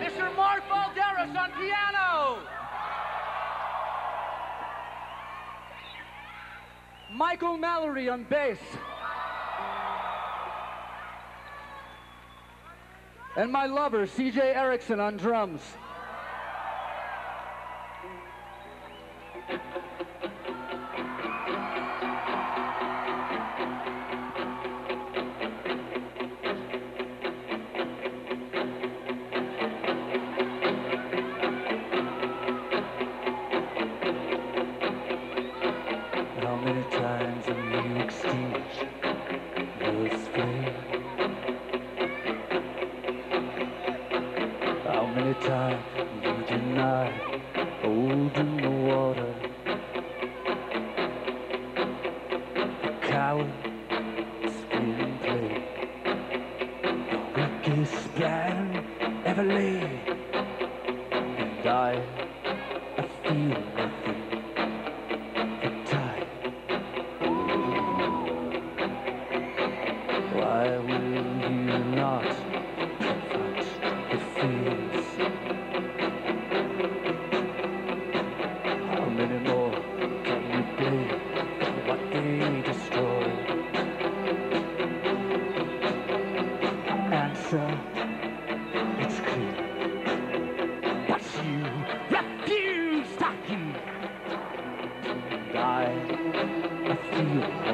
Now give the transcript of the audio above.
Mr. Mark Balderas on piano. Michael Mallory on bass. And my lover, CJ Erickson on drums. time you deny oh, holding the water. The coward's feeling play. The weakest plan ever laid. And I, I feel nothing. The time. Why will you not? Brasil.